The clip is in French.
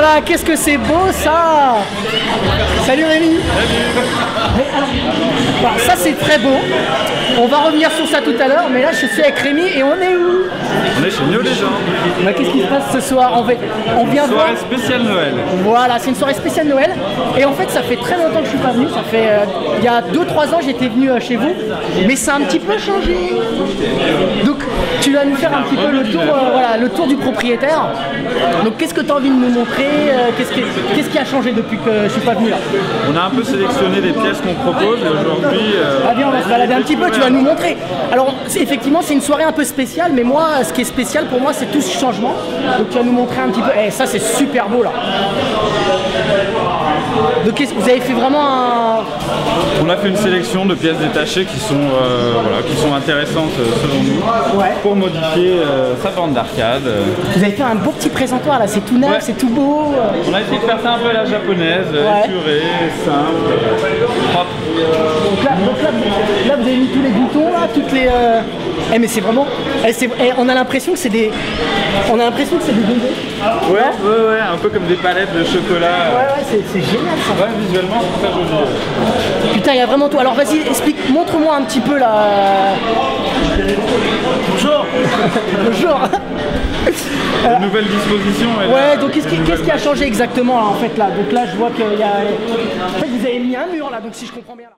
là, qu'est-ce que c'est beau ça Salut Rémi alors, bah, Ça c'est très beau. On va revenir sur ça tout à l'heure, mais là je suis avec Rémi et on est où On est chez Néo Légende. Bah, Qu'est-ce qui se passe ce soir on, va- on vient voir. Soirée spéciale Noël. Voilà, c'est une soirée spéciale Noël. Et en fait, ça fait très longtemps que je suis pas venu. Ça fait euh, il y a 2-3 ans, j'étais venu euh, chez vous, mais ça a un petit peu changé. Faire un petit peu le tour, euh, voilà, le tour du propriétaire. Donc, qu'est-ce que tu as envie de nous montrer euh, Qu'est-ce qui, qu'est-ce qui a changé depuis que je suis pas venu là On a un peu sélectionné les pièces qu'on propose et aujourd'hui. euh, Ah viens, on va se balader un petit peu, tu vas nous montrer. Alors, effectivement, c'est une soirée un peu spéciale, mais moi, ce qui est spécial pour moi, c'est tout ce changement. Donc, tu vas nous montrer un petit peu. Eh, ça, c'est super beau là. Donc, vous avez fait vraiment un. On a fait une sélection de pièces détachées qui sont, euh, voilà, qui sont intéressantes euh, selon nous Ouais. pour modifier euh, sa bande d'arcade. Vous avez fait un beau petit présentoir là, c'est tout neuf, Ouais. c'est tout beau. On a essayé de faire ça un peu à la japonaise, Ouais. épuré, simple, propre. Donc là, donc là, Eh mais c'est vraiment. eh, c'est- eh, on a l'impression que c'est des. On a l'impression que c'est des bonbons. Ouais, ouais, ouais, un peu comme des palettes de chocolat. Ouais ouais, c'est c'est génial ça. Ouais, visuellement, c'est très joli. Putain, il y a vraiment tout. Alors vas-y, explique, montre-moi un petit peu là. Bonjour. Bonjour. Une nouvelle disposition. et Ouais, là, donc qu'est-ce qui, des qu'est-ce qui a changé exactement là, en fait là? Donc là, je vois qu'il y a. En fait, vous avez mis un mur là, donc si je comprends bien. Là.